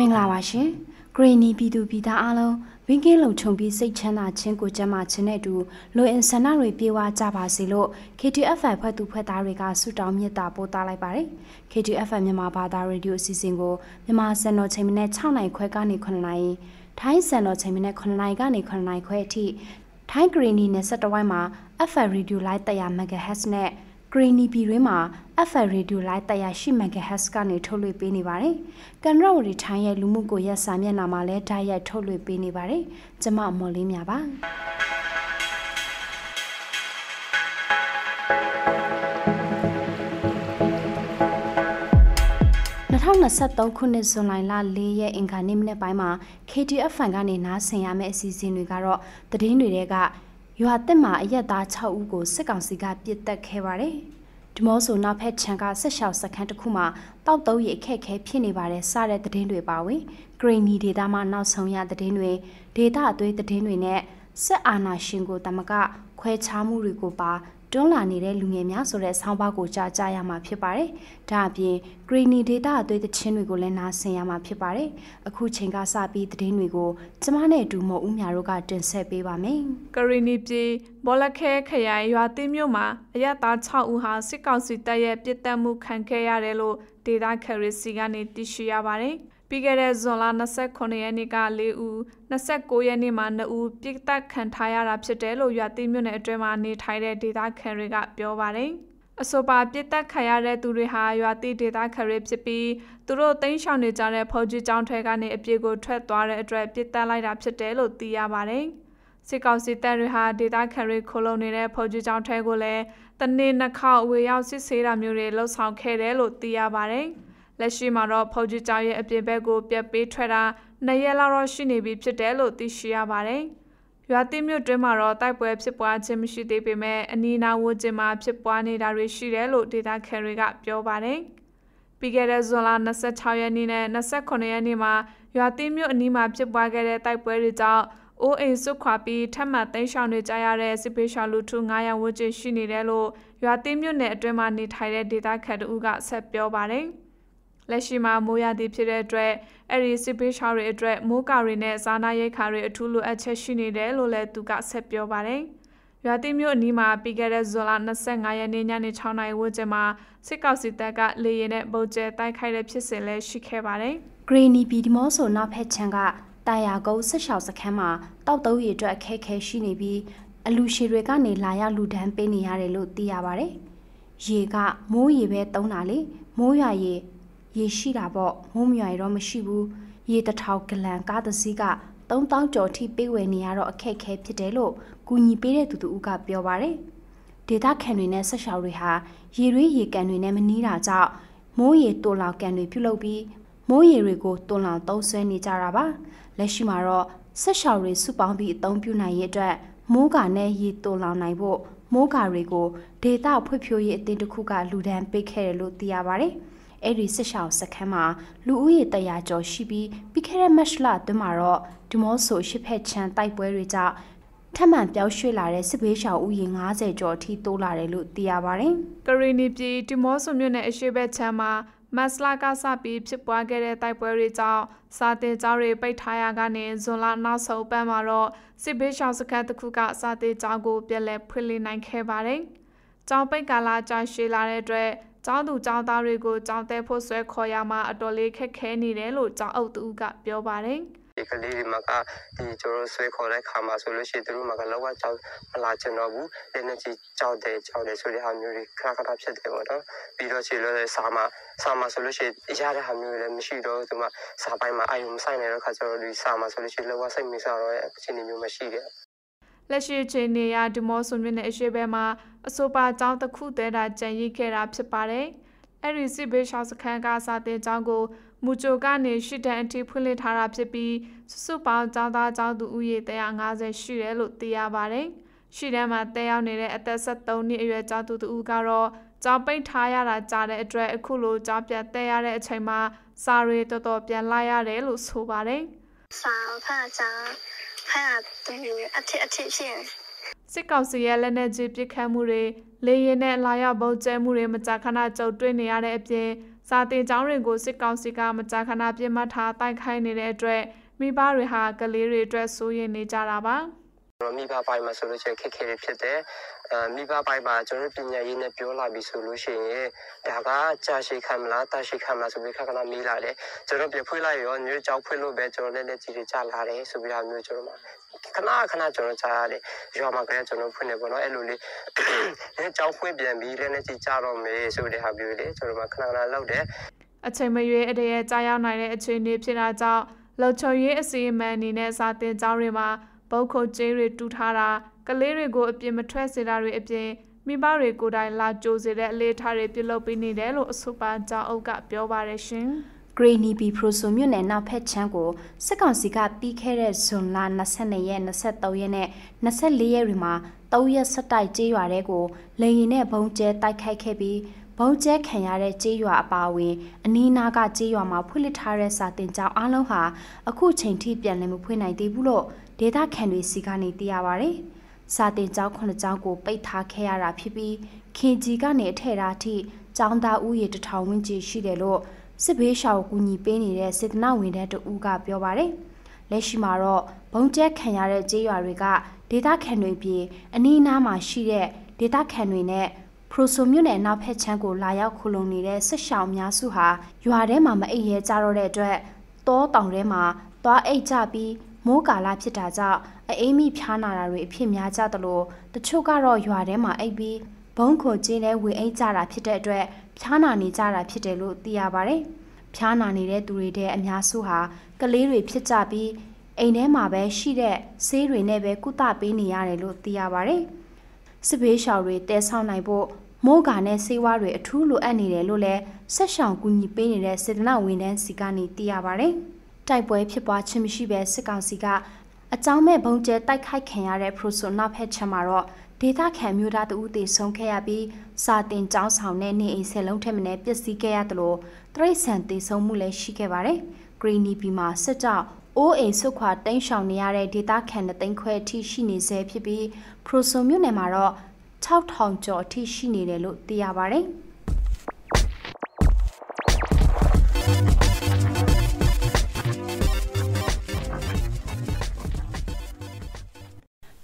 မင်္ဂလာပါရှင်ဂရီနီပြည်သူပြည်သားအားလုံးဝင်းကင်းလုံခြုံပြီးစိတ်ချမ်းသာခြင်းကိုကျန်းမာခြင်းနဲ့အတူလိုအင်ဆန္ဒတွေပြေဝကြပါစေလို့ KTFI ဖွဲ့သူဖွဲ့သားတွေကဆုတောင်းမေတ္တာပို့သလိုက်ပါတယ် KTFI မြန်မာဘာသာရေဒီယိုအစီအစဉ်ကိုမြန်မာစံတော်ချိန်မနေ့6နိုင်ခွဲကနေ9နိုင်ထိုင်းစံတော်ချိန်မနေ့9နိုင်ကနေ9နိုင်ခွဲအထိထိုင်းဂရီနီနဲ့စက်တဝိုင်းမှာ FR Radio Live 100 MHz နဲ့ ဂရီနီပြည်တွင်းမှာ FR Radio Live 108 MHz ကနေထုတ်လွှင့်ပေးနေပါတယ်။ကန်ရော်ဝရီထိုင်းရဲ့လူမှုကွန်ရက်စာမျက်နှာမှာလည်းဓာတ်ရိုက်ထုတ်လွှင့်ပေးနေပါတယ်။ကျွန်မမော်လေးမြပါ2023ခုနှစ်ဇွန်လ4ရက်အင်္ဂါနေ့မနေ့ပိုင်းမှာ KTF ဖန်ကနေနားဆင်ရမယ့်အစီအစဉ်တွေကတော့သတင်းတွေက ရွာတက်မှာအရက်သား6ဦးကိုစစ်ကောင်စီကပြစ်တက်ခဲ့ပါတယ်။ဒီမောဆိုနောက်ဖက်ချန်ကဆက်လျှောက်စခန်းတစ်ခုမှာတောက်တုံးရအခက်ခဲဖြစ်နေပါတယ်စတဲ့သတင်းတွေပါဝင်ဂရင်းနီဒေတာမှာနောက်ဆုံးရသတင်းတွေဒေတာအသွေးသတင်းတွေနဲ့စစ်အာဏာရှင်ကိုတမကခွဲခြားမှုတွေကိုပါ တွန်းလာနေတဲ့လူငယ်များဆိုတဲ့ဆောင်းပါးကိုကြားကြရမှာဖြစ်ပါတယ်။ဒါအပြင် Greeny Data အသွေးသချင်းတွေကိုလည်းနားဆင်ရမှာဖြစ်ပါတယ်။အခုချိန်ကစပြီးသတင်းတွေကိုကျမနဲ့အတူမဦးမြတို့ကတင်ဆက်ပေးပါမယ်။ Greeny ပြည်ဘောလခဲခရိုင်ရွာသိမ်းမြို့မှာအရသား6ဦးဟာစစ်ကောင်စီတပ်ရဲ့ပြစ်တက်မှုခံခဲ့ရတယ်လို့ဒေတာခရီစီကနေသိရှိရပါတယ်။ ပြီးခဲ့တဲ့ဇွန်လ29ရက်နေ့က4ဦး29ရက်နေ့မှာ2ဦးပြစ်တက်ခံထားရတာဖြစ်တယ်လို့ရွာသိမ်းမြို့နယ်အတွင်းမှာနေထိုင်တဲ့ဒေသခံတွေကပြောပါတယ်။အဆိုပါပြစ်တက်ခံရတဲ့သူတွေဟာရွာတိဒေသခရီဖြစ်ပြီးသူတို့တိမ်းရှောင်နေကြတဲ့ဖော်ကြီးကျောင်းထဲကနေအပြေကိုထွက်သွားတဲ့အတွက်ပြစ်တက်လိုက်တာဖြစ်တယ်လို့သိရပါတယ်။စစ်ကောင်စီတပ်တွေဟာဒေသခံတွေခိုလုံနေတဲ့ဖော်ကြီးကျောင်းထဲကိုလည်းတနေ့နှစ်ခေါက်ဝေရောက်စစ်ဆေးတာမျိုးတွေလှုပ်ဆောင်ခဲ့တယ်လို့သိရပါတယ်။ လက်ရှိမှာတော့ဖော်ကြီးကျောင်းရဲ့အပြင်ဘက်ကိုပြက်ပေးထွက်တာနှစ်ရက်လောက်တော့ရှိနေပြီဖြစ်တယ်လို့သိရှိရပါတယ်။ရွာတိမြို့တွင်းမှာတော့တိုက်ပွဲဖြစ်ပွားခြင်းမရှိသေးပေမဲ့အနီးနားဝန်းကျင်မှာဖြစ်ပွားနေတာတွေရှိတယ်လို့ဒေတာခံတွေကပြောပါတယ်။ပြီးခဲ့တဲ့ဇွန်လ26ရက်နေ့နဲ့28ရက်နေ့မှာရွာတိမြို့အနီးမှာဖြစ်ပွားခဲ့တဲ့တိုက်ပွဲတွေကြောင့်အိုးအိမ်စွခွာပြီးထပ်မံသိမ်းရှောင်နေကြရတဲ့စစ်ပေးရှောင်လူထု900ဝန်းကျင်ရှိနေတယ်လို့ရွာတိမြို့နယ်အတွင်းမှာနေထိုင်တဲ့ဒေသခံတို့ကဆက်ပြောပါတယ်။ လက်ရှိမှာမိုးရသည်ဖြစ်တဲ့အတွက်အဲ့ဒီစစ်ပေးချောင်းတွေအတွက်မိုးကာတွေနဲ့ဇာနာရိတ်ခါတွေအထူးလိုအပ်ချက်ရှိနေတယ်လို့လည်းသူကဆက်ပြောပါတယ်။ရွာတိမြို့အနီးမှာပြီးခဲ့တဲ့ဇွန်လ25ရက်နေ့ညနေ6နာရီဝန်းကျင်မှာစစ်ကောက်စီတပ်ကလေရင်နဲ့ပုံကျဲတိုက်ခိုက်တဲ့ဖြစ်စဉ်လည်းရှိခဲ့ပါတယ်။ Greeny ပြည်ဒီမောဆိုနောက်ဖက်ချန်ကတာယာကုန်းဆက်လျှောက်စခန်းမှာတောက်တုံးရည်အတွက်အခက်ခဲရှိနေပြီးအလူရှည်တွေကနေလာရောက်လူဒန်းပေးနေရတယ်လို့သိရပါတယ်။ရေကမိုးရေပဲတုံးတာလေမိုးရွာရေ ရေရှိတာပေါ့မိုးမြွာတော့မရှိဘူးရေတထောင်ဂလန်ကားတစ်စီးက3000ကျော်ထိပေးဝယ်နေရတော့အခက်ခဲဖြစ်တယ်လို့ကူညီပေးတဲ့သူတူကပြောပါတယ်ဒေတာခံတွေနဲ့ဆက်ရှောက်တွေဟာရေရွေးရေကန်တွေနဲ့မနီးတာကြောင့်မိုးရေတိုလောင်ကန်တွေပြုလုပ်ပြီးမိုးရေတွေကိုတွန်းလောင်သုံးဆွဲနေကြတာပါလက်ရှိမှာတော့ဆက်ရှောက်တွေစုပေါင်းပြီးအသုံးပြုနိုင်ရဲ့အတွက်မိုးကာနဲ့ရေတွန်းလောင်နိုင်ဖို့မိုးကာတွေကိုဒေတာဖွံ့ဖြိုးရေးအသင်းတစ်ခုကလူဒန်းပေးခဲ့တယ်လို့သိရပါတယ်။ အဲ့ဒီစစ်ရှောင်စခန်းမှာလူဦးရေတရာကျော်ရှိပြီးပြီးခဲ့တဲ့မတ်လအတွင်းမှာတော့ဒီမော့ဆိုရှစ်ဖက်ချန်တိုက်ပွဲတွေကြောင့်ထပ်မံပြောင်းရွှေ့လာတဲ့စစ်ဘေးရှောင်ဦးရေ90ကျော်အထိတိုးလာတယ်လို့သိရပါတယ်။ကရီနီပြည်ဒီမော့ဆိုမြို့နယ်အရှိဘက်ချမ်းမှာမတ်လကစပြီးဖြစ်ပွားခဲ့တဲ့တိုက်ပွဲတွေကြောင့်စာတင်ကျောင်းတွေပိတ်ထားရကနေဇွန်လနောက်ဆုံးပတ်မှာတော့စစ်ဘေးရှောင်စခန်းတစ်ခုကစာတင်ကျောင်းကိုပြန်လည်ဖွင့်လှစ်နိုင်ခဲ့ပါတယ်။ကျောင်းပိတ်ကာလကြာရှည်လာတဲ့အတွက် ကျောင်းသူကျောင်းသားတွေကိုကျောင်းတဲဖို့ဆွဲခေါ်ရမှာအတော်လေးခက်ခဲနေတယ်လို့ကျောင်းအုပ်သူကပြောပါတယ်ဒီကလေးတွေမှာကဒီကျွန်တော်ဆွဲခေါ်တဲ့ခါမှာဆိုလို့ရှိရင်တို့မှာကလောကကြောက်မလာချင်တော့ဘူးလက်နဲ့ကြီးကြောက်တယ်ကြောက်တယ်ဆိုတဲ့ဟာမျိုးတွေခဏခဏဖြစ်တယ်ပေါ့နော်ပြီးတော့ခြေလို့စာမှာစာမှာဆိုလို့ရှိရင်ရတဲ့ဟာမျိုးတွေလည်းမရှိတော့သူမှစာပိုင်းမှာအာရုံမဆိုင်နေတဲ့ခါကျတော့ဒီစာမှာဆိုလို့ရှိရင်လောကစိတ်မစားတော့တဲ့အခြေအနေမျိုးမရှိတယ် လက်ရှိချိန်နေရဒီမော့ဆိုမြို့နယ်အရှိဘဲမှာအဆိုပါကျောင်းတစ်ခုတည်းတာကြံရိခဲ့တာဖြစ်ပါတယ်။အဲ့ဒီစစ်ဘေးရှောင်စခန်းကစာတင်ကျောင်းကိုမူချိုကနေရှစ်တန်းအထိဖွင့်လှစ်ထားတာဖြစ်ပြီးစုစုပေါင်းကျောင်းသားကျောင်းသူဦးရေ150ရှိတယ်လို့သိရပါတယ်။ရှိတန်းမှာတက်ရောက်နေတဲ့အသက်73နှစ်အရွယ်ကျောင်းသူတူကတော့ကျောင်းပိတ်ထားရတာကြားတဲ့အတွက်အခုလိုကျောင်းပြန်တက်ရတဲ့အချိန်မှာစာတွေတော်တော်ပြန်လာရတယ်လို့ဆိုပါတယ်။စာဖတ်ကြ ဖတ်ရတယ်အထစ်အထစ်ဖြစ်စစ်ကောင်စီရဲ့လက်နက်ကြီးပစ်ခတ်မှုတွေလေရင်နဲ့လာရောက်ပုံကျဲမှုတွေမကြာခဏကြုံတွေ့နေရတဲ့အပြင်စာတင်ကျောင်းတွေကိုစစ်ကောင်စီကမကြာခဏပြစ်မှတ်ထားတိုက်ခိုက်နေတဲ့အတွက်မိဘတွေဟာကလေးတွေအတွက်စိုးရိမ်နေကြတာပါ။တော့မိဘပိုင်းမှာဆိုလို့ရှိရင်ခက်ခဲတွေဖြစ်တယ်အဲ မိဘပိုင်းမှာကျွန်တော်တို့ပညာရေးနဲ့ပြောလာပြီဆိုလို့ရှိရင်ဒါကကြာရှည်ခံမလားတာရှည်ခံမလားဆိုပြီးခက်ခဏမေးလာတယ်ကျွန်တော်ပြဖွေးလိုက်ရောညကြောက်ဖွေးလို့ပဲကျွန်တော်လည်းလက်ကြီးတွေကြာလာတယ်ဆိုပြီးတော့မျိုးကျွန်တော်မှာခဏခဏကျွန်တော်ကြားရတယ်ရွာမှာကလည်းကျွန်တော်ဖွင့်နေပေါ့နော်အဲ့လိုလေးအဲကြောက်ဖွေးပြန်ပြီးလည်းလက်ကြီးကြာတော့မယ်ဆိုတဲ့ဟာမျိုးလေးကျွန်တော်မှာခဏခဏလောက်တယ်အချိန်မရွေးအတရေကြာရောက်နိုင်တဲ့အခြေအနေဖြစ်တာကြောင့်လုံချုံရေးအစီအမံအနေနဲ့စာတင်ကျောင်းတွေမှာပုတ်ခုတ်ကျေးတွေတူထားတာ ကလေးတွေကိုအပြစ်မထွက်စေတာတွေအပြင်မိဘတွေကိုယ်တိုင်လာကြိုစေတဲ့အလေးထားတွေပြုလုပ်ပေးနေတယ်လို့အဆိုပါကျောင်းအုပ်ကပြောပါတယ်ရှင်။ဂရီနီဘီဖရိုဆိုမြို့နယ်နောက်ဖက်ချမ်းကိုစစ်ကောင်စီကပြီးခဲ့တဲ့ဇွန်လ22ရက်23ရက်နဲ့24ရက်တွေမှာ3ရက်ဆက်တိုက်ကြေးရွာတဲ့ကိုလေရင်နဲ့ဘုံကျဲတိုက်ခိုက်ခဲ့ပြီးဘုံကျဲခံရတဲ့ကြေးရွာအပါအဝင်အနီးနားကကြေးရွာမှာဖွင့်လှစ်ထားတဲ့စာတင်ကျောင်းအလုံးဟာအခုချိန်ထိပြန်လည်မဖွင့်နိုင်သေးဘူးလို့ဒေတာခန်တွေစီကနေသိရပါဗျ။ စာတင်ကျောင်းခုနှစ်ကျောင်းကိုပိတ်ထားခဲ့ရတာဖြစ်ပြီးခင်ကြီးကနေအထက်အားထိကျောင်းသားဦးရေတထောင်ဝန်းကျင်ရှိတယ်လို့စစ်ဘေးရှောင်ကူညီပေးနေတဲ့စေတနာဝန်ထမ်းတဦးကပြောပါတယ်။လက်ရှိမှာတော့ဘုံကျဲခံရတဲ့ကြေးရွာတွေကဒေတာခန်တွေပြည်အနီးနားမှာရှိတဲ့ဒေတာခန်တွေနဲ့ဖရိုဆိုမြို့နယ်နောက်ဖက်ချမ်းကိုလာရောက်ခုလုံနေတဲ့စစ်ရှောင်များစုဟာရွာထဲမှာမအိပ်ရဲကြတော့တဲ့အတွက်တောတောင်ထဲမှာသွားအိတ်ကြပြီး မိုးကာလဖြစ်တာကြောင့်အအိမ်မိဖျားနာတာတွေအဖြစ်များကြသလိုတချို့ကတော့ရွာထဲမှာအိပ်ပြီးဘုံခိုကျင်းနဲ့ဝေအိတ်ကြတာဖြစ်တဲ့အတွက်ဖျားနာနေကြတာဖြစ်တယ်လို့သိရပါတယ်။ဖျားနာနေတဲ့သူတွေတဲ့အများစုဟာကလေးတွေဖြစ်ကြပြီးအိမ်ထဲမှာပဲရှိတဲ့ဆေးတွေနဲ့ပဲကုသပေးနေရတယ်လို့သိရပါတယ်။စစ်ဘေးရှောင်တွေတဲဆောက်နိုင်ဖို့မိုးကာနဲ့ဆေးဝါးတွေအထူးလိုအပ်နေတယ်လို့လည်းဆက်ရှောင်ကူညီပေးနေတဲ့စေတနာဝန်ထမ်းစီကနေသိရပါတယ်။ တိုက်ပွဲဖြစ်ပွားခြင်းမရှိဘဲစစ်ကောင်စီကအကြောင်းမဲ့ဘုံကျဲတိုက်ခိုက်ခံရတဲ့ပရိုဆိုနာဖက်ချမ်းမှာတော့ဒေတာခံမျိုးသားတဦးတည်ဆုံးခဲ့ရပြီးစာတင်ကျောင်းဆောင်တဲ့နေအိမ်ဆယ်လုံးထက်မနည်းပျက်စီးခဲ့ရသလိုတရိတ်ဆန်တည်ဆုံးမှုလည်းရှိခဲ့ပါတယ်။ဂရီနီပီမှာစစ်ကြောင်းအိုးအိမ်ဆုတ်ခွာတိမ်းရှောင်နေရတဲ့ဒေတာခံတဲ့သိန်းခွဲအထိရှိနေဆဲဖြစ်ပြီးပရိုဆိုမြို့နယ်မှာတော့6000ကျော်အထိရှိနေတယ်လို့သိရပါတယ်။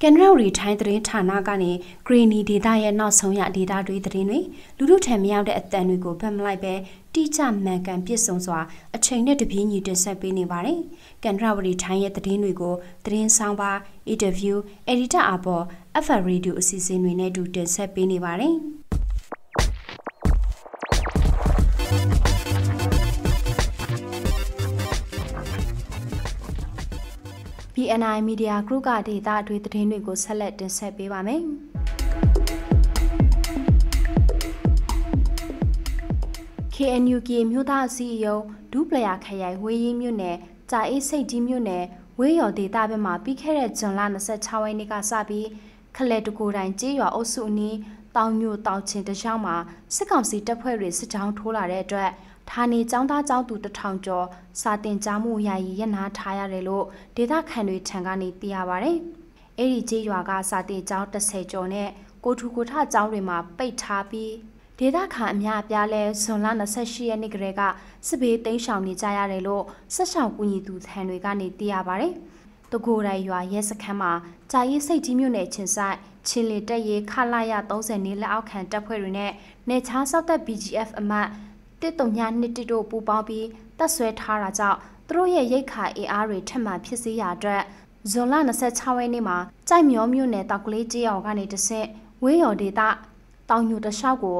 ကန်ရရီထိုင်းသတင်းဌာနကနေဂရီနီဒေတာရဲ့နောက်ဆုံးရဒေတာတွေသတင်းတွေလူလူထံမရောက်တဲ့အတန်တွေကိုဗတ်မလိုက်ပဲတိကျမှန်ကန်ပြည့်စုံစွာအချိန်နဲ့တပြေးညီတင်ဆက်ပေးနေပါတယ်။ကန်ရရီထိုင်းရဲ့သတင်းတွေကိုသတင်းဆောင်ပါအင်တာဗျူးအက်ဒီတာအပေါ် FR Radio အစီအစဉ်တွေနဲ့အတူတင်ဆက်ပေးနေပါတယ်။ BNI Media Group ကဒေတာအထွေသတင်းတွေကိုဆက်လက်တင်ဆက်ပေးပါမယ်။ KNUK မြို့သားအစည်းအရုံးဒူးပလယာခရိုင်ဝေးရင်းမြို့နယ်ကြာအေးစိတ်ကြီးမြို့နယ်ဝေးရော်ဒေတာဘက်မှာပြီးခဲ့တဲ့ဇွန်လ26ရက်နေ့ကစပြီးခလဲတကိုတိုင်ကျေးရွာအုပ်စုအနီးတောင်ညိုတောင်ချင်းတကြောင်မှာစစ်ကောင်စီတပ်ဖွဲ့တွေစစ်ကြောင်းထိုးလာတဲ့အတွက် ဌာနေចောင်းသားចောင်းသူတထောင်ကျော်စာတင်ကြားမှုယာယီရနာထားရတယ်လို့ဒေသခံတွေထံကနေသိရပါဗျ။အဲ့ဒီကျေးရွာကစာတင်ကျောင်း30ကျော်နဲ့ကိုထူကိုထကျောင်းတွေမှာပိတ်ထားပြီးဒေသခံအများအပြားလဲဇွန်လ28ရက်နေ့ကလေးကစစ်ဘေးတိမ်းရှောင်နေကြရတယ်လို့ဆက်ဆောင်ကူညီသူထံတွေကနေသိရပါဗျ။တကိုယ်တိုင်ရွာရဲစခန်းမှာဂျာရေးစိတ်ကြီးမြို့နယ်ချင်းဆိုင်ချင်းလီတက်ရေးခလာရ30နေလက်အောက်ခံတပ်ဖွဲ့တွေနဲ့နေချားစောက်သက် BGF အမတ် တစ်တုံညာနှစ်တိတို့ပူပေါင်းပြီးတပ်ဆွဲထားတာကြောင့်သူတို့ရဲ့ရိတ်ခါအင်အားတွေထက်မှန်ဖြစ်စေရအတွက်ဇွန်လ26ရက်နေ့မှာကြိုက်မျောမြို့နယ်တောက်ကလေးကျေးရွာကနေတဆင့်ဝေးရော်ဒေတာတောင်ညိုတလျှောက်ကို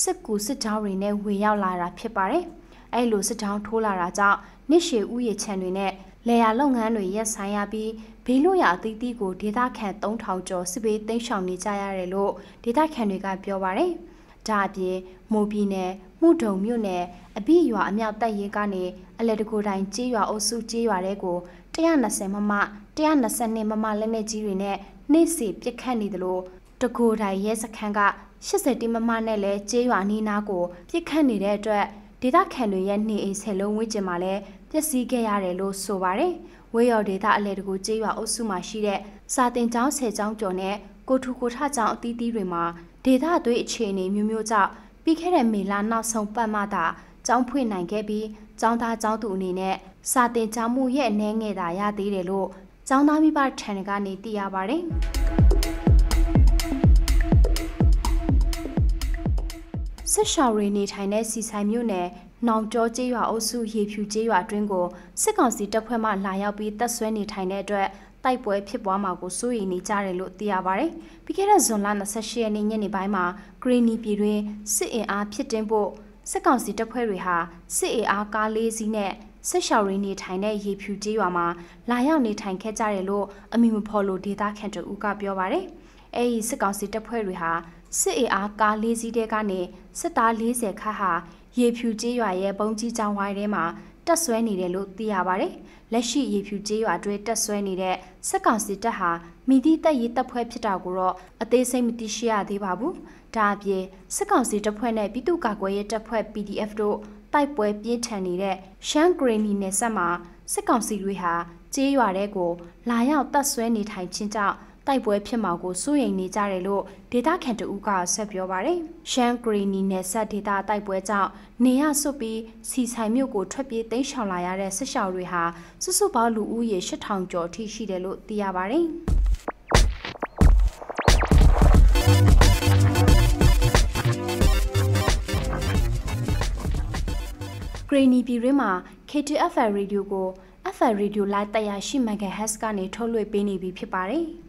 စစ်ကူစစ်ကြောင်းတွေနဲ့ဝေရောက်လာတာဖြစ်ပါတယ်။အဲ့လိုစစ်ကြောင်းထိုးလာတာကြောင့်နှစ်ရှည်ဥယျာဉ်ခြံတွေနဲ့လေယာလုပ်ငန်းတွေရပ်ဆိုင်းရပြီးဘေးလွတ်ရာအသီးသီးကိုဒေသခံ3000ကျော်စစ်ဘေးသိမ်းရှောင်နေကြရတယ်လို့ဒေသခံတွေကပြောပါတယ်။ ဒါအပြင်မိုးပြည်နယ်မှုဒုံမြို့နယ်အပိရွာအမြောက်တပ်ရင်ကနေအလက်တကူတိုင်းကြေးရွာအုပ်စုကြေးရွာတဲ့ကို120မမ122မမလက်နက်ကြီးတွေနဲ့နှိမ့်စီပစ်ခတ်နေတယ်လို့တကူတိုင်းရဲစခန်းက80တိမမနဲ့လဲကြေးရွာနီးနားကိုပြစ်ခတ်နေတဲ့အတွက်ဒေသခံတွေရဲ့နေအိမ်ဆယ်လုံးဝန်းကျင်မှာလည်းပျက်စီးခဲ့ရတယ်လို့ဆိုပါတယ်။ဝေယော်ဒေသအလဲတကူကြေးရွာအုပ်စုမှာရှိတဲ့စာတင်ကျောင်းဆယ်ကျောင်းကျော်နဲ့ကိုထူကိုထကျောင်းအသီးသီးတွေမှာ ဒေသသွေးအခြေအနေမျိုးမျိုးကြောင့်ပြီးခဲ့တဲ့မေလနောက်ဆုံးပတ်မှသာကျောင်းဖွင့်နိုင်ခဲ့ပြီးကျောင်းသားကျောင်းသူအနေနဲ့စာတင်ကျောင်းမှုရဲ့အနေငယ်သာရသေးတယ်လို့ကျောင်းသားမိဘထံကနေသိရပါတယ်။စစ်ရှောင်ရီနေထိုင်တဲ့စီဆိုင်မြို့နယ်နောင်ကျောကျေးရွာအုပ်စုရေဖြူကျေးရွာအတွင်းကိုစစ်ကောင်စီတပ်ဖွဲ့မှလာရောက်ပြီးတပ်ဆွဲနေထိုင်တဲ့အတွက် တိုက်ပွဲဖြစ်ပွားမှာကိုစိုးရိမ်နေကြတယ်လို့သိရပါဗျ။ပြီးခဲ့တဲ့ဇွန်လ28ရက်နေ့ညနေပိုင်းမှာဂရီနီပြည်တွင်စစ်အင်အားဖြစ်တင်ဖို့စစ်ကောင်စီတပ်ဖွဲ့တွေဟာစစ်အင်အားကားလေးစီးနဲ့စစ်ရှောင်ရင်းနေထိုင်တဲ့ရေဖြူကျေးရွာမှာလာရောက်နေထိုင်ခဲ့ကြတယ်လို့အမိမဖော်လို့ဒေတာခန့်တူဦးကပြောပါရယ်။အဲဒီစစ်ကောင်စီတပ်ဖွဲ့တွေဟာစစ်အင်အားကားလေးစီးတဲ့ကနေစစ်သား40ခန့်ဟာရေဖြူကျေးရွာရဲ့ပုံကြီးကျောင်းဝိုင်းထဲမှာ တက်ဆွဲနေတယ်လို့သိရပါတယ်။လက်ရှိရေဖြူကျေးရွာတွဲတက်ဆွဲနေတဲ့စစ်ကောင်စီတပ်ဟာမိသည့်တပ်ရေးတပ်ဖွဲ့ဖြစ်တာကိုတော့အသေးစိတ်မသိရှိရသေးပါဘူး။ဒါအပြင်စစ်ကောင်စီတပ်ဖွဲ့နဲ့ပြည်သူ့ကာကွယ်ရေးတပ်ဖွဲ့ PDF တို့တိုက်ပွဲပြင်းထန်နေတဲ့ရှမ်းဂရီနီနယ်ဆက်မှာစစ်ကောင်စီတွေဟာကျေးရွာတဲကိုလာရောက်တပ်ဆွဲနေထိုင်ခြင်းကြောင့် တိုက်ပွဲဖြစ်မှာကိုစိုးရိမ်နေကြတယ်လို့ဒေတာခန်တူကဆက်ပြောပါတယ်။ရှမ်းဂရီနီနယ်ဆက်ဒေတာတိုက်ပွဲကြောင့်နေရဆွတ်ပြီးစီဆိုင်မြို့ကိုထွက်ပြေးတိမ်းရှောင်လာရတဲ့စစ်ရှောင်တွေဟာစုစုပေါင်းလူဦးရေ8000ကျော်ထိရှိတယ်လို့သိရပါတယ်။ဂရီနီပြည်ရင်းမှာ KTFR Radio ကို FR Radio Live 108 MHz ကနေထုတ်လွှင့်ပေးနေပြီဖြစ်ပါတယ်။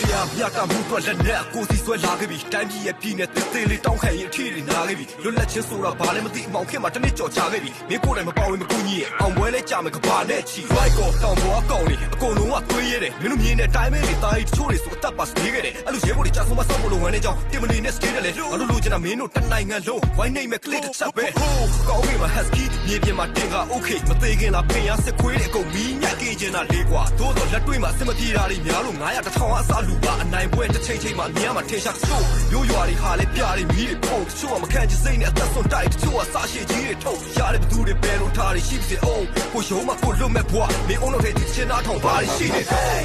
တရားမျှတမှုအတွက်လက်နဲ့ကိုစီဆွဲလာခဲ့ပြီတိုင်းပြည်ရဲ့ပြည်နယ်တစ်သေးလေးတောင်းခံရင်အထီးတွေနာခဲ့ပြီလွတ်လပ်ခြင်းဆိုတာဘာလည်းမသိအမောင်ခင်မှာတစ်နှစ်ကြော်ချခဲ့ပြီမင်းကိုယ်တိုင်မပေါဝင်မကူညီရဲ့အောင်ပွဲလဲကြမယ်ကဘာနဲ့ချီ right ကိုတောင်ပေါ်အကောင်တွေအကုန်လုံးကသွေးရဲတယ်မင်းတို့မြင်တဲ့တိုင်းမဲတွေတားရီတချို့တွေဆိုအသက်ပါစနေခဲ့တယ်အဲ့လိုရဲဘော်တွေကြာဆုံးမဆောက်ဖို့လိုဝမ်းနေကြောင်းတင်မလီနဲ့စကေးတယ်လေအဲ့လိုလိုချင်တာမင်းတို့တနိုင်ငံလုံးဝိုင်းနေမဲ့ click တစ်ချက်ပဲကောင်းပြီမှာ husky မြေပြင်မှာတင်က okay မသေးခင်လားပင်ရစစ်ခွေးတွေအကုန်မီးညက်ကြချင်တာလေးကွာသို့တော့လက်တွေ့မှာအစမပြေတာတွေများလို့900တစ်ထောင်အစားလူပါအနိုင်ပွဲတစ်ချိန်ချိန်မှာအများမှာထင်ရှားချို့ရိုးရွာတွေဟာလည်းပြားတွေမီးတွေပုံတချို့ကမခံချစိတ်နဲ့အသက်ဆုံးတိုက်တချို့ကစားရှိကြီးတွေထုတ်ရတဲ့ဘသူတွေပဲလို့ထားတွေရှိပြီအောင်ကိုရုံးမှာကိုလွတ်မဲ့ဘွားမင်းအောင်တော့တဲ့ချင်သားထောင်ပါရှိနေတယ်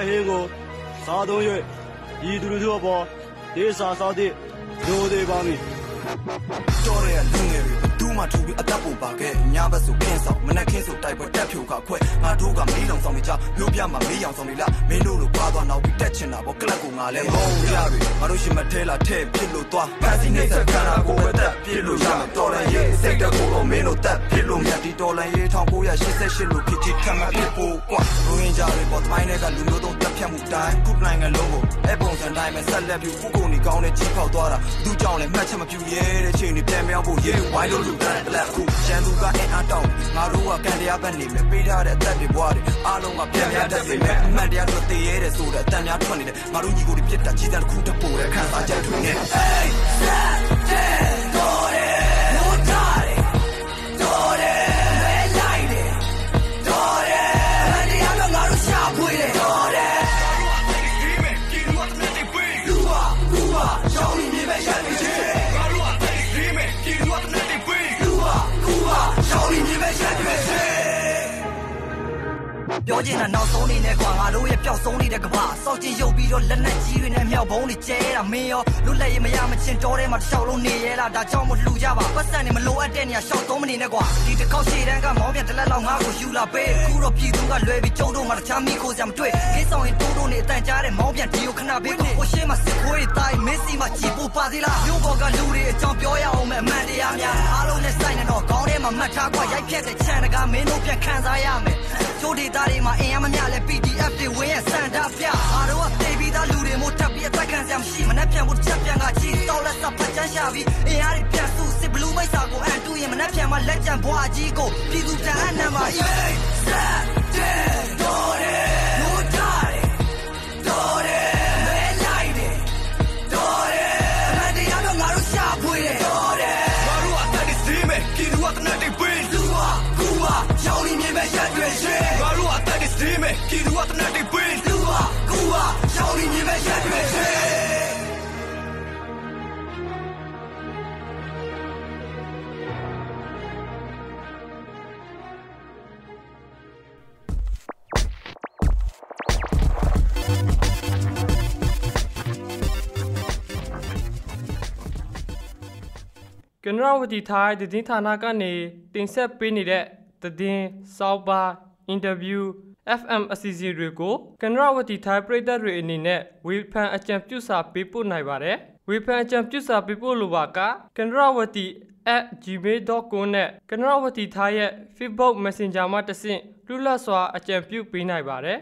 မင်းနဲ့ဟင်းကိုစားသုံး၍ဤသူတို့အပေါ်ဒေစာစားသည့်ဒိုသေးပါမည်တော်ရလူငယ်တွေတူးမှထူပြီးအသက်ပုံပါခဲ့ညဘက်ဆိုခင်းဆောင်မနက်ခင်းဆိုတိုက်ပွဲတက်ဖြိုကခွဲငါတို့ကမေးလောင်ဆောင်နေကြ မြို့ပြမှာမေးရောင်ဆောင်နေလားမင်းတို့လိုပါသွားနောက်ပြီးတက်ချင်တာပေါ့ကလပ်ကိုငါလဲမဟုတ်ရပြီငါတို့ရှင်မထဲလာထဲပြစ်လို့သွားဖက်စီနေစခန္ဓာကိုပဲတက်ပြစ်လို့ရမယ်တော်လန်ရေးစိတ်တကူတော့မင်းတို့တက်ပြစ်လို့မြတ်ဒီတော်လန်ရေး1988လို့ဖြစ်ချစ်ခံမဖြစ်ဖို့ကွာရိုဟင်ဂျာတွေပေါ်တိုင်းတွေကလူမျိုးတုံးတက် ဖြတ်မှုတိုင်းခုနိုင်ငံလုံးကိုအဲ့ပုံစံတိုင်းပဲဆက်လက်ပြီးခုကုန်နေကောင်းတဲ့ကြီးပေါက်သွားတာသူကြောင့်လည်းမှတ်ချက်မပြူရဲတဲ့ချိန်တွေပြန်မြောက်ဖို့ရေဝိုင်းလို့လူတန်းလက်ခုရှမ်းသူကအင်အားတောင်းငါတို့ကကန်တရားဘက်နေမယ်ပေးထားတဲ့အသက်တွေဘွားတွေအားလုံးကပြန်ပြတတ်ပေမဲ့အမှန်တရားတို့တည်ရဲတဲ့ဆိုတဲ့အတန်များထွက်နေတယ်ငါတို့ညီကိုတွေဖြစ်တာကြီးတဲ့တစ်ခုတည်းပို့တဲ့ခံစားချက်တွေနဲ့ Hey set ten ပြောချင်တာနောက်ဆုံးနေနဲ့ကွာငါတို့ရဲ့ပျောက်ဆုံးနေတဲ့ကဘာစောက်ချင်ရုပ်ပြီးတော့လက်နက်ကြီးတွေနဲ့မြောက်ဘုံတွေကျဲတာမင်းရောလွတ်လပ်ရေးမရမချင်းတောထဲမှာတစ်လျှောက်လုံးနေရဲလားဒါကြောင့်မလှူကြပါပတ်စံနေမလိုအပ်တဲ့နေရာရှောက်သုံးမနေနဲ့ကွာဒီတစ်ခေါက်ရှေ့တန်းကမောင်းပြန်တစ်လက်လောက်ငါ့ကိုယူလာပေးခုတော့ပြည်သူကလွဲပြီးကျုံတို့မှတခြားမိခိုးစရာမတွေ့ခေးဆောင်ရင်တိုးတိုးနေအတန်ကြားတဲ့မောင်းပြန်ဒီကိုခဏပေးကွာဟိုရှေ့မှာစစ်ခွေးတိုင်းမင်းစီမှာကြည်ပူပါသေးလားမြို့ပေါ်ကလူတွေအကြောင်းပြောရအောင်မဲ့အမှန်တရားများအားလုံးနဲ့ဆိုင်နေတော့ခေါင်းထဲမှာမှတ်ထားကွာရိုက်ဖြတ်တဲ့ချန်တကာမင်းတို့ပြန်ခံစားရမယ်ချိုးဒေတာတွေမှာအင်အားမမျှလဲ PDF တွေဝင်းရဲ့စန္ဒပြအားတော့တေးပြီးသားလူတွေမို့ထပ်ပြီးအသက်ခံစရာမရှိမနှက်ပြန်ဖို့တစ်ချက်ပြန်ကကြည့်တော့လက်စဖတ်ချမ်းရှာပြီးအင်အားတွေပြန်စုစစ်ဘလူးမိတ်စာကိုအန်တူရင်မနှက်ပြန်မှာလက်ကြံဘွားကြီးကိုပြည်သူတန်အနံပါ Hey, set, dead, dore, no ကနရဝတီထိုင်းသတင်းဌာနကနေတင်ဆက်ပေးနေတဲ့သတင်းစောက်ပါအင်တာဗျူး FM အစီအစဉ်တွေကိုကနရဝတီထိုင်းပရိသတ်တွေအနေနဲ့ဝေဖန်အကြံပြုစာပေးပို့နိုင်ပါတယ်ဝေဖန်အကြံပြုစာပေးပို့လိုပါကကနရဝတီ @gmail.com နဲ့ကနရဝတီထိုင်းရဲ့ Facebook Messenger မှာတဆင့်လွတ်လပ်စွာအကြံပြုပေးနိုင်ပါတယ်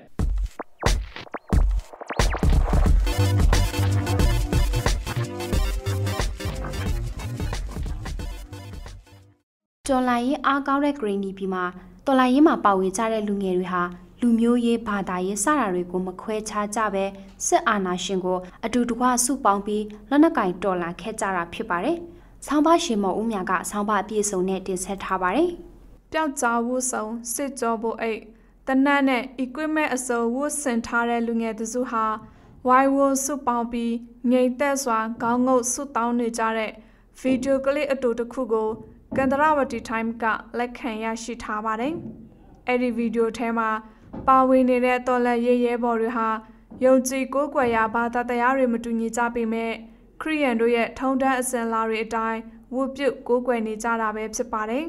တော်လိုင်းရေးအားကောင်းတဲ့ဂရင်းဒီပြည်မှာတော်လိုင်းရေးမှာပါဝင်ကြတဲ့လူငယ်တွေဟာလူမျိုးရေးဘာသာရေးစတာတွေကိုမခွဲခြားကြပဲစစ်အာဏာရှင်ကိုအတူတကွစုပေါင်းပြီးလက်နက်ကင်တော်လှန်ခဲ့ကြတာဖြစ်ပါတယ်။ဆောင်းပါရှင်မော်ဦးမြကဆောင်းပါအပြည့်စုံနဲ့တင်ဆက်ထားပါတယ်။ပျောက်ကြားဝတ်ဆောင်စစ်ကြောဖို့အိတ်တနတ်နဲ့ equipment အစုံဝတ်ဆင်ထားတဲ့လူငယ်တစုဟာဝိုင်ဝစုပေါင်းပြီးငိမ့်သက်စွာခေါင်းငုပ်ဆုတောင်းနေကြတဲ့ဗီဒီယိုကလစ်အတူတစ်ခုကို ကန်တရဝတီ time ကလက်ခံရရှိထားပါတယ်။အဲ့ဒီဗီဒီယိုထဲမှာပါဝင်နေတဲ့တော်လက်ရဲရဲဘော်တွေဟာယုံကြည်ကိုးကွယ်ရာဘာသာတရားတွေမတူညီကြပေမဲ့ခရိယန်တို့ရဲ့ထုံတန်းအစဉ်လာတွေအတိုင်းဝတ်ပြုတ်ကိုးကွယ်နေကြတာပဲဖြစ်ပါတယ်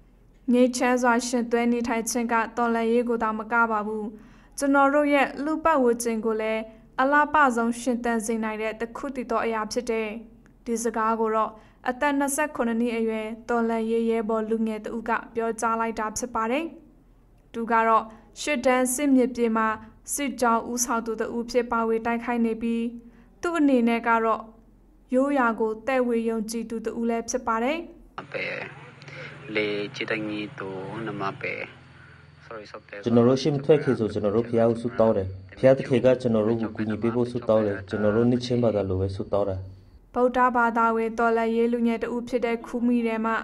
။ငိတ်ချမ်းစွာရှင်သွဲနေထိုင်ခြင်းကတော်လန်ရေးကိုသာမကပါဘူးကျွန်တော်တို့ရဲ့လူပတ်ဝန်းကျင်ကိုလည်းအလားပဆုံးရှင်သန်စေနိုင်တဲ့တခုတည်သောအရာဖြစ်တဲ့ဒီစကားကိုတော့ အသက်29နှစ်အရွယ်တော်လန်ရဲရဲဘော်လူငယ်တဦးကပြောကြားလိုက်တာဖြစ်ပါတယ်။သူကတော့ရှစ်တန်းစစ်မြေပြင်မှာစစ်ကြောင်းဦးဆောင်သူတဦးဖြစ်ပါဝေတိုက်ခိုက်နေပြီးသူ့အနေနဲ့ကတော့ရိုးရာကိုတဲ့ဝေယုံကြည်သူတဦးလည်းဖြစ်ပါတယ်။ပဲလေချစ်တန်ကြီးတို့နမပဲကျွန်တော်တို့ရှင်းထွက်ခေဆိုကျွန်တော်တို့ဖျားကိုဆုတောင်းတယ်ဖျားတခေကကျွန်တော်တို့ကိုကူညီပေးဖို့ဆုတောင်းတယ်ကျွန်တော်တို့နှစ်ချင်းဘာသာလိုပဲဆုတောင်းတာ။ ဗုဒ္ဓဘာသာဝင်တော်လက်ရေးလူငယ်တဦးဖြစ်တဲ့ခူမီထဲမှာ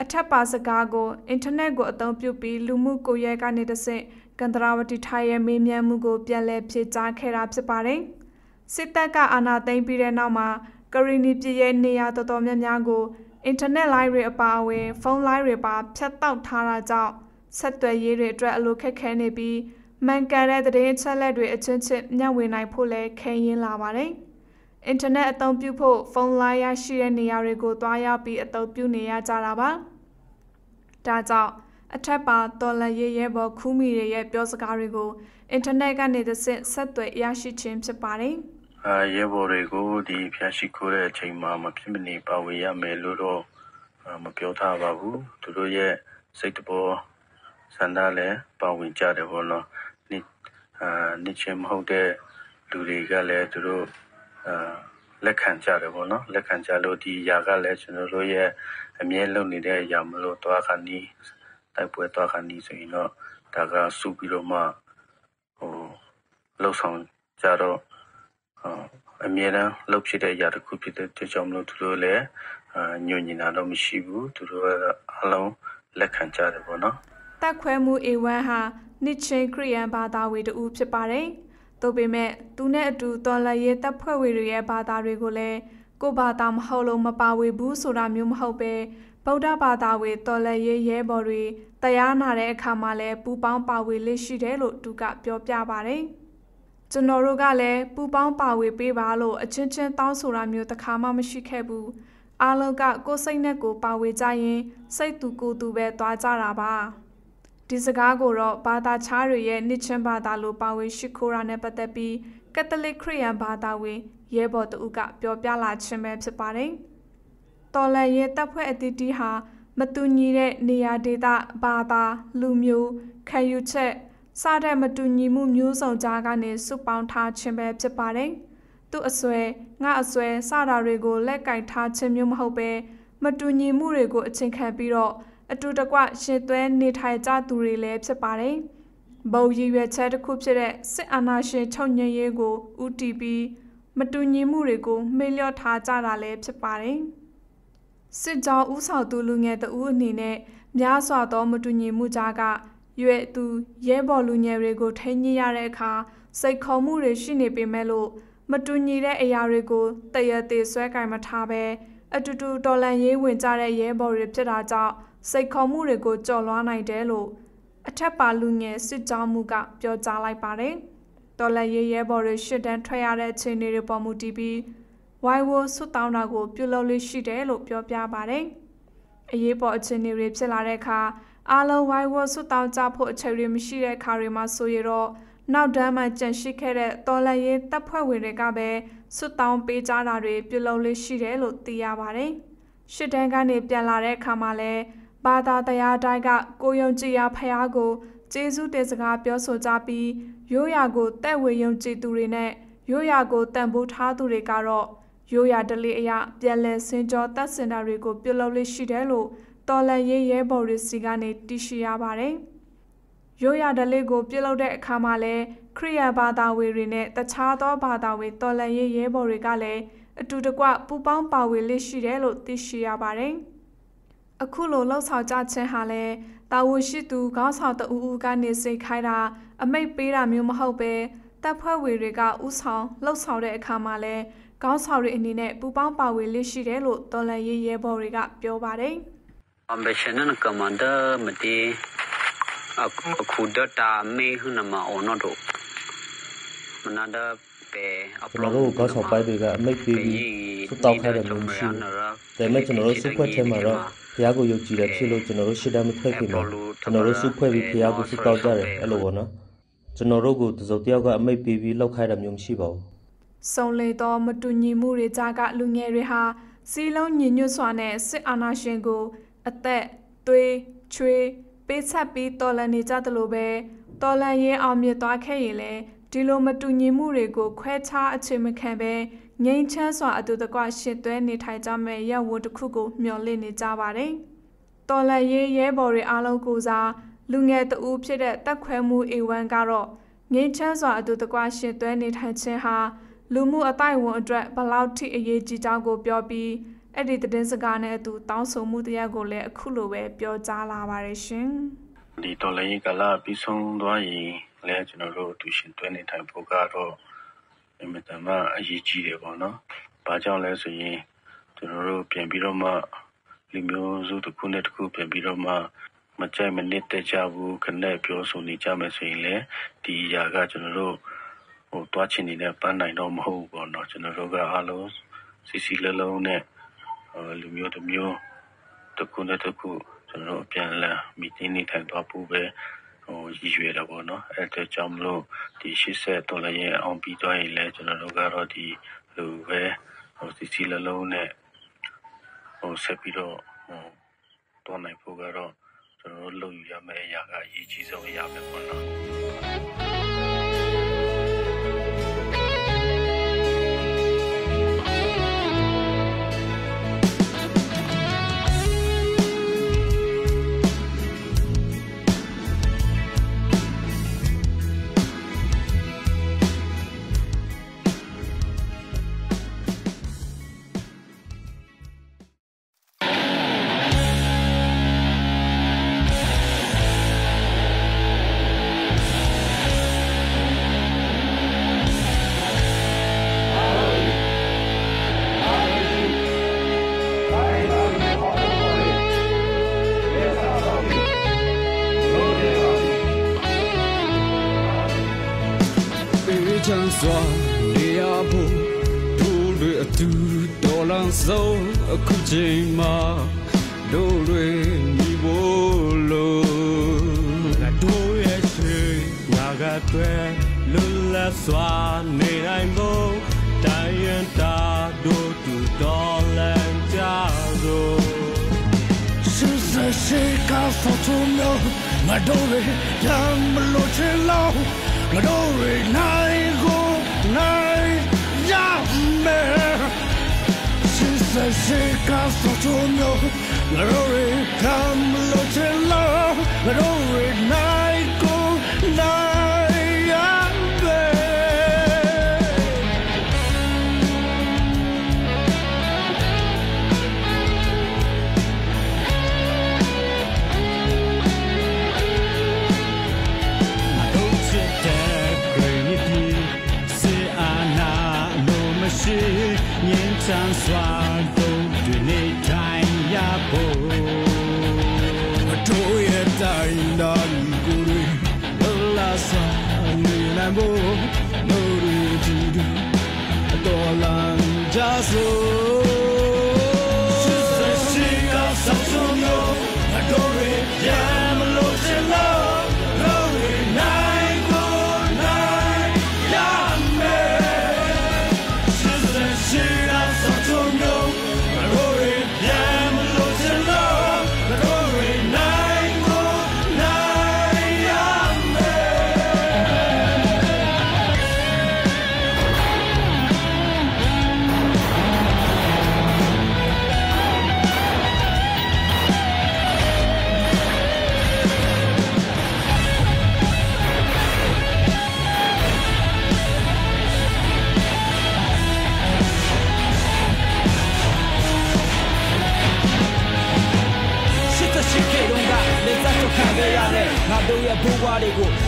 အထက်ပါစကားကိုအင်တာနက်ကိုအသုံးပြုပြီးလူမှုကွန်ရက်ကနေတဆင့်ကန်တရာဝတီထိုင်ရဲ့မေးမြန်းမှုကိုပြန်လည်ဖြေကြားခဲ့တာဖြစ်ပါတယ်။စစ်တပ်ကအာဏာသိမ်းပြီးတဲ့နောက်မှာကရီနီပြည်ရဲ့နေရာတော်တော်များများကိုအင်တာနက်လိုင်းတွေအပါအဝင်ဖုန်းလိုင်းတွေပါဖြတ်တောက်ထားတာကြောင့်ဆက်သွယ်ရေးတွေအတွက်အလိုခက်ခဲနေပြီးမှန်ကန်တဲ့သတင်းအချက်အလက်တွေအချင်းချင်းမျှဝေနိုင်ဖို့လည်းခဲယဉ်လာပါတယ်။ အင်တာနက်အသုံးပြုဖို့ဖုန်းလိုင်းရရှိတဲ့နေရာတွေကိုသွားရောက်ပြီးအသုံးပြုနေရကြတာပါ။ဒါကြောင့်အထက်ပါတော်လန်ရေးရဲဘော်ခူးမီတွေရဲ့ပြောစကားတွေကိုအင်တာနက်ကနေသဖြင့်ဆက်သွယ်ရရှိခြင်းဖြစ်ပါတယ်အာရဲဘော်တွေကိုဒီဖျားရှိခိုးတဲ့အချိန်မှာမဖြစ်မနေပါဝင်ရမယ်လို့တော့အာမပြောထားပါဘူးသူတို့ရဲ့စိတ်တဘောဆန္ဒလည်းပါဝင်ကြတယ်ဘောနော်နိအာနိချင်းမဟုတ်တဲ့လူတွေကလည်းသူတို့အာ လက်ခံကြတယ်ဘောနော်လက်ခံကြလို့ဒီຢာကလည်းကျွန်တော်တို့ရဲ့အမြဲလုပ်နေတဲ့အရာမလို့တွားခါနီးတိုက်ပွဲတွားခါနီးဆိုရင်တော့ဒါကစုပြီးတော့မှဟိုလှုပ်ဆောင်ကြတော့အာအမြဲတမ်းလှုပ်ဖြစ်တဲ့အရာတစ်ခုဖြစ်တဲ့အတွက်ကြောင့်မလို့သူတို့လည်းအာညွညင်တာတော့မရှိဘူးသူတို့ကအလုံးလက်ခံကြတယ်ပေါ့နော်။တက်ခွဲမှု A1 ဟာနစ်ချင်းခရီယန်ဘာသာဝေတူဖြစ်ပါတယ်။ သို့ပေမဲ့သူနဲ့အတူတော်လန်ရေးတပ်ဖွဲ့ဝေတွေရဲ့ဘာသာတွေကိုလည်းကိုယ့်ဘာသာမဟုတ်လို့မပါဝေဘူးဆိုတာမျိုးမဟုတ်ပဲဗုဒ္ဓဘာသာဝေတော်လန်ရေးရဲဘော်တွေတရားနာတဲ့အခါမှာလည်းပူပေါင်းပါဝေလေးရှိတယ်လို့သူကပြောပြပါတယ်။ကျွန်တော်တို့ကလည်းပူပေါင်းပါဝေပေးပါလို့အချင်းချင်းတောင်းဆိုတာမျိုးတစ်ခါမှမရှိခဲ့ဘူးအားလုံးကကိုယ်စိတ်နဲ့ကိုယ်ပါဝေကြရင်စိတ်တူကိုယ်တူပဲသွားကြတာပါ ဒီစကားကိုတော့ဘာသာခြားတွေရဲ့နှစ်ချင်းဘာသာလိုပါဝေရှိခိုးတာနဲ့ပတ်သက်ပြီးကက်သလစ်ခရစ်ယာန်ဘာသာဝင်ရဲဘော်တူကပြောပြလာခြင်းပဲဖြစ်ပါတယ်တော်လန်ရဲ့တပ်ဖွဲ့အသီးတီးဟာမတူညီတဲ့နေရာဒေသဘာသာလူမျိုးခံယူချက်စတဲ့မတူညီမှုမျိုးစုံကြားကနေစုပေါင်းထားခြင်းပဲဖြစ်ပါတယ်။သူ့အစွဲငါအစွဲစတာတွေကိုလက်ကင်ထားခြင်းမျိုးမဟုတ်ပဲမတူညီမှုတွေကိုအချိန်ခံပြီးတော့ အတူတကွရှင်သွဲနေထိုင်ကြသူတွေလည်းဖြစ်ပါတယ်။ဘုံရည်ရွယ်ချက်တစ်ခုဖြစ်တဲ့စစ်အာဏာရှင်ချုပ်ငြိမ်းရေးကို UTP မတူညီမှုတွေကိုမေ့လျော့ထားကြတာလည်းဖြစ်ပါတယ်။စစ်ကြောင်းဥဆောင်သူလူငယ်တဦးအနေနဲ့များစွာသောမတူညီမှုကြားကရွယ်သူရဲဘော်လူငယ်တွေကိုထိန်းညှိရတဲ့အခါစိတ်ခုံမှုတွေရှိနေပေမဲ့လို့မတူညီတဲ့အရာတွေကိုတရသေးဆွဲကင်မထားပဲအတူတူတော်လန်ရေးဝင်ကြတဲ့ရဲဘော်တွေဖြစ်တာကြောင့် စိတ်ခုံမှုတွေကိုကြော်လွှားနိုင်တယ်လို့အထက်ပါလူငယ်စစ်ကြောင်းမှုကပြောကြားလိုက်ပါတယ်။တော်လန်ရေးရဲဘော်တွေရှစ်တန်းထွက်ရတဲ့အခြေအနေတွေပေါ်မူတည်ပြီးဝိုင်ဝိုဆွတ်တောင်းတာကိုပြုလုပ်လို့ရှိတယ်လို့ပြောပြပါတယ်။အရေးပေါ်အခြေအနေတွေဖြစ်လာတဲ့အခါအားလုံးဝိုင်းဝန်းဆွတောင်းကြဖို့အချိန်တွေမရှိတဲ့ခါတွေမှာဆိုရတော့နောက်တန်းမှကြန့်ရှိခဲ့တဲ့တော်လန်ရေးတပ်ဖွဲ့ဝင်တွေကပဲဆွတောင်းပေးကြတာတွေပြုလုပ်လို့ရှိတယ်လို့သိရပါတယ်။ရှစ်တန်းကနေပြန်လာတဲ့အခါမှာလည်း ဘာသာတရားတိုင်းကကိုယုံကြည်ရာဖះကိုကျေးဇူးတင်စကားပြောဆိုကြပြီးရိုးရာကိုတဲ့ဝေယုံကြည်သူတွေနဲ့ရိုးရာကိုတန်ဖိုးထားသူတွေကတော့ရိုးရာဒလေးအရာပြန်လည်စင်ကြောတတ်စင်တာတွေကိုပြုလုပ်လို့ရှိတယ်လို့တော်လန်ရေးရဲဘော်တွေစီကနေတည်ရှိရပါတယ်။ရိုးရာဓလေ့ကိုပြုလုပ်တဲ့အခါမှာလည်းခရိယာဘာသာဝင်တွေနဲ့တခြားသောဘာသာဝင်တော်လန်ရေးရဲဘော်တွေကလည်းအတူတကွပူပေါင်းပါဝင်လက်ရှိတယ်လို့သိရှိရပါတယ်။ အခုလိုလှုပ်ဆောင်ကြခြင်းဟာလည်းတာဝန်ရှိသူခေါင်းဆောင်တအူးဦးကနေစိတ်ခိုင်းတာအမိတ်ပေးတာမျိုးမဟုတ်ပဲတပ်ဖွဲ့ဝင်တွေကဥဆောင်လှုပ်ဆောင်တဲ့အခါမှာလည်းခေါင်းဆောင်တွေအနေနဲ့ပူပေါင်းပါဝင်လက်ရှိတယ်လို့တော်လန်ရေးရဲဘော်တွေကပြောပါတယ်။ ambition commander mati akhuda ta me huna ma ono do manada pe ကျွန်တော်တို့ကောက်ဆောင်ပိုင်းတွေကအမိတ်ပေးပြီးသုတောက်ခိုင်းတယ်လို့ရှိတယ်။ဒါပေမဲ့ကျွန်တော်တို့စုဖွဲ့ထဲမှာတော့ ဘုရားကိုယုံကြည်တယ်ဖြစ်လို့ကျွန်တော်တို့ရှေ့တန်းမထွက်ခင်မှာကျွန်တော်တို့စုဖွဲ့ပြီးဘုရားကိုစုတောက်ကြတယ်အဲ့လိုပေါ့နော်။ကျွန်တော်တို့ကိုတစုံတယောက်ကအမိတ်ပေးပြီးလောက်ခိုင်းတာမျိုးမရှိပါဘူး။စုံလေသောမတူညီမှုတွေကြားကလူငယ်တွေဟာစီလုံးညီညွတ်စွာနဲ့စစ်အာဏာရှင်ကို အသက်သွေးချွေးပေးဆက်ပြီးတော်လန်နေကြသလိုပဲတော်လန်ရင်အောင်မြင်သွားခဲ့ရင်လည်းဒီလိုမတူညီမှုတွေကိုခွဲခြားအခြေမခံပဲ ငြိမ်းချမ်းစွာအတူတကွရှင်သွဲနေထိုင်ကြမယ့်ရဝတစ်ခုကိုမျှော်လင့်နေကြပါတယ်။တော်လန်ရေးရဲဘော်တွေအားလုံးကိုစားလူငယ်တဦးဖြစ်တဲ့တက်ခွဲမှုအေဝမ်ကတော့ငြိမ်းချမ်းစွာအတူတကွရှင်သွဲနေထိုင်ခြင်းဟာလူမှုအတိုင်းဝန်အတွက်ဘလောက်ထိအရေးကြီးကြောင်းကိုပြောပြီးအဲ့ဒီသတင်းစကားနဲ့အတူတောင်းဆိုမှုတရားကိုလည်းအခုလိုပဲပြောကြားလာပါတယ်ရှင်ဒီတော်လည်းကလာပြီးဆုံးသွားရင်လည်းကျွန်တော်တို့အတူရှင်တွဲနေထိုင်ဖို့ကတော့ အမြဲတမ်းအရေးကြီးတယ်ပေါ့နော်။ဘာကြောင့်လဲဆိုရင်ကျွန်တော်တို့ပြန်ပြီးတော့မှလူမျိုးစုတစ်ခုနဲ့တစ်ခုပြန်ပြီးတော့မှမကြိုက်မနစ်တဲ့ကြဘူးခနဲ့ပြောဆိုနေကြမယ်ဆိုရင်လည်းဒီအရာကကျွန်တော်တို့ဟိုတွားချင်နေတဲ့ပန်းနိုင်တော့မဟုတ်ဘူးပေါ့နော်ကျွန်တော်တို့ကအားလုံးစီစီလုံးလုံးနဲ့လူမျိုးတစ်မျိုးတစ်ခုနဲ့တစ်ခုကျွန်တော်တို့ပြန်လည်မိတင်းနေထိုင်သွားဖို့ပဲ ဟိုရည်ရွယ်တာပေါ့နော်အဲ့ဒါကြောင့်မလို့ဒီ80ဒေါ်လာရဲ့အောင်ပြီးသွားရင်လည်းကျွန်တော်တို့ကတော့ဒီလူပဲဟိုစီစီလလုံးနဲ့ဟိုဆက်ပြီးတော့ဟိုတွန်းနိုင်ဖို့ကတော့ကျွန်တော်တို့လုပ်ယူရမယ့်အရာကအရေးကြီးဆုံးအရာပဲပေါ့နော် ဆုံးအခုချိန်မှာတို့တွေညီဖို့လို့ငါတို့ရဲ့ရှိငါကတွေ့လွတ်လပ်စွာနေနိုင်ဖို့တိုင်းရန်တာတို့တူတော်လန်ကြသောရှိကဖော်ထုံမျိုးငါတို့ရရမလို့ချင်လို့ငါတို့ရနိုင်ကို နိုင်ရမယ်စစ်ရှိကဖော်ထုံမျိုးငါတို့ရရမလို့ yin chan swa don't do ne time ya bo တို့ရဲ့တိုင်းနာကိုရလာစာနေနိုင်ဖို့မိုးရီတီတူတော်လန်ကြဆို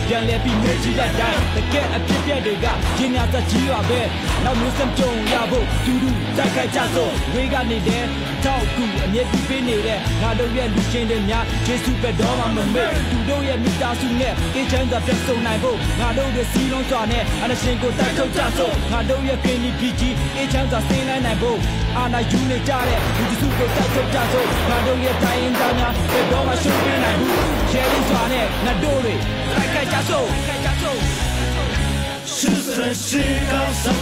ပြန်လဲပြီးနေကြည့်တဲ့တိုင်းတကယ်အဖြစ်ပြက်တွေကကျင်းညာသက်ကြီးရွာပဲနောက်မျိုးစံကြုံရဖို့တူတူတိုက်ခိုက်ကြစို့ဝေးကနေတယ်ထောက်ကူအမြဲပြီးပေးနေတဲ့ငါတို့ရဲ့လူချင်းတွေများယေရှုပဲတော့မှမမေ့သူတို့ရဲ့မိသားစုနဲ့အေးချမ်းစွာပြန်ဆုံနိုင်ဖို့ငါတို့ရဲ့စီးလုံးစွာနဲ့အနရှင်ကိုတိုက်ထုတ်ကြစို့ငါတို့ရဲ့ကင်းဒီပီဂျီအေးချမ်းစွာဆင်းနိုင်နိုင်ဖို့အာနာယူနေကြတဲ့လူတစုကိုတိုက်ထုတ်ကြစို့ငါတို့ရဲ့တိုင်းရင်းသားများဘယ်တော့မှရှုံးပြနိုင်ဘူးရဲရင်းစွာနဲ့ငါတို့တွေ တိုက်ခိုက်ကြစို့တိုက်ခိုက်ကြစို့စစ်စစ်ရှိကဆက်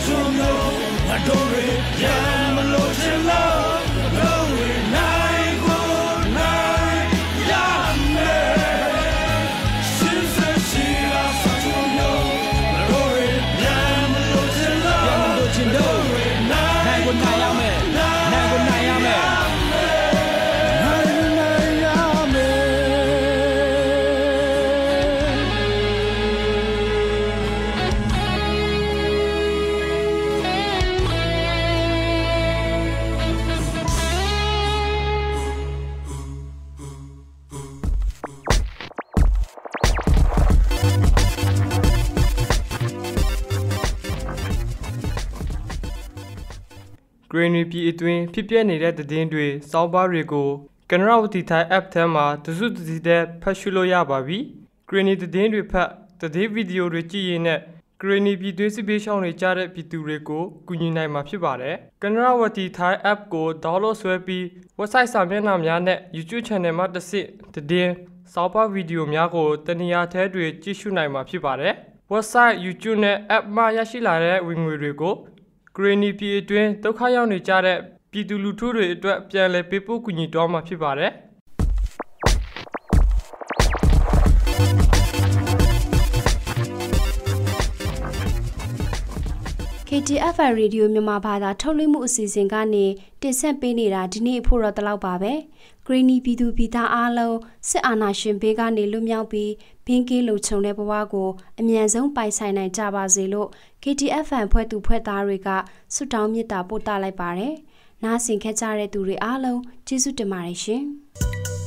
ရင်းရီပြည်အတွင်းဖြစ်ပျက်နေတဲ့သတင်းတွေစောင်းပါးတွေကိုကနရဝတီထိုင် app ထဲမှာတစုတစည်းတဲ့ဖတ်ရှုလို့ရပါပြီဂရင်းရီသတင်းတွေဖတ်သတင်းဗီဒီယိုတွေကြည့်ရင်နဲ့ဂရင်းရီပြည်တွင်းစစ်ပေးရှောင်းတွေကြားတဲ့ပြည်သူတွေကိုကူညီနိုင်မှာဖြစ်ပါတယ်ကနရဝတီထိုင် app ကို download ဆွဲပြီး website စာမျက်နှာများနဲ့ YouTube channel မှာတစ်ဆင့်သတင်းစောင်းပါးဗီဒီယိုများကိုတနေရာထဲတွေကြည့်ရှုနိုင်မှာဖြစ်ပါတယ် website YouTube နဲ့ app မှာရရှိလာတဲ့ဝင်ငွေတွေကို ဂရနီပြည်အတွင်းဒုက္ခရောက်နေကြတဲ့ပြည်သူလူထုတွေအတွက်ပြန်လည်ပေးပို့ကူညီတော့မှာဖြစ်ပါတယ်။ KTFR Radio မြန်မာဘာသာထုတ်လွှင့်မှုအစီအစဉ်ကနေတင်ဆက်ပေးနေတာဒီနေ့ဖို့တော့တလောက်ပါပဲ။ Greeny ပြည်သူပြည်သားအားလုံးစစ်အာဏာရှင်ဘေးကနေလွတ်မြောက်ပြီးဘင်းကင်းလုံခြုံတဲ့ဘဝကိုအမြန်ဆုံးပိုင်ဆိုင်နိုင်ကြပါစေလို့ KTFR ဖွဲ့သူဖွဲ့သားတွေကဆုတောင်းမေတ္တာပို့သလိုက်ပါတယ်။နားဆင်ခဲ့ကြတဲ့သူတွေအားလုံးကျေးဇူးတင်ပါတယ်ရှင်။